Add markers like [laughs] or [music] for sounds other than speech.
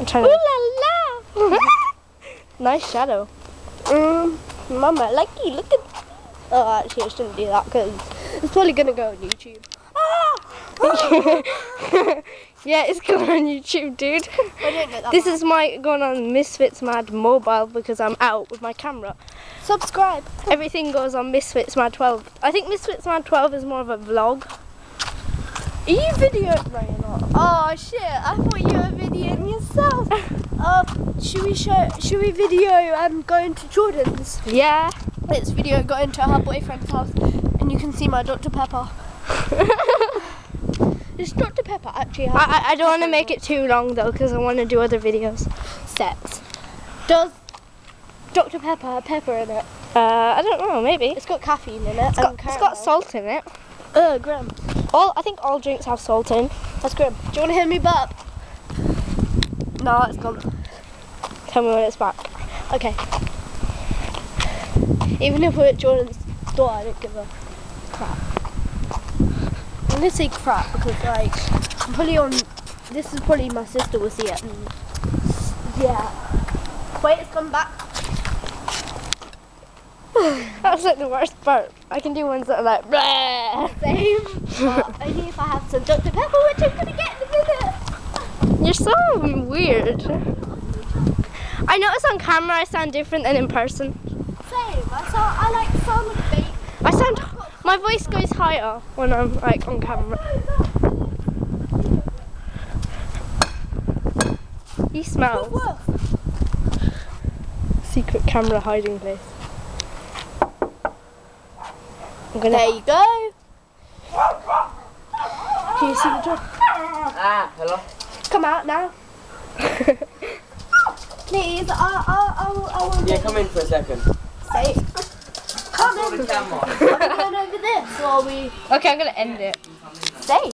I'm trying to. Ooh la la! [laughs] nice shadow. Um, Mama, like you look at. Oh, actually, I shouldn't do that because it's probably gonna go on YouTube. [laughs] yeah, it's going on YouTube, dude. I don't know that. This is my going on Misfits Mad mobile because I'm out with my camera. subscribe. Everything goes on Misfits Mad 12. I think Misfits Mad 12 is more of a vlog. Are you videoing? No, you're not. Oh shit! I thought you were videoing. Uh, [laughs] should we show? Should we video um going to Jordan's? Yeah. Let's video going to her boyfriend's house, and you can see my Dr Pepper. [laughs] it's Dr Pepper actually? I, I, I don't want to make it too long though because I want to do other videos. steps. Does Dr Pepper have pepper in it? Uh, I don't know, maybe. It's got caffeine in it. It's got, it's got salt in it. Uh, Grim. All I think all drinks have salt in. That's Grim. Do you want to hear me burp? No, it's gone. Tell me when it's back. Okay. Even if we're at Jordan's door, I don't give a crap. I'm gonna say crap because, like, I'm probably on. This is probably my sister will see it. And yeah. Wait, it's come back. [sighs] That's like the worst part. I can do ones that are like. "Bleh." Same. but [laughs] only if I have some Dr. Pepper, which I'm gonna get in a minute. You're so weird. I notice on camera I sound different than in person. Same. I sound. I like sound fake. I sound. My voice goes higher when I'm like on camera. He smells. Secret camera hiding place. I'm gonna. There you go. Can you see the door? Ah, hello. Come out now. [laughs] Please, I, I, I, will, I will Yeah, come in for a second. Stay. Come Saw the in. camera. Are we going over this or are we Okay, I'm gonna end it. stay?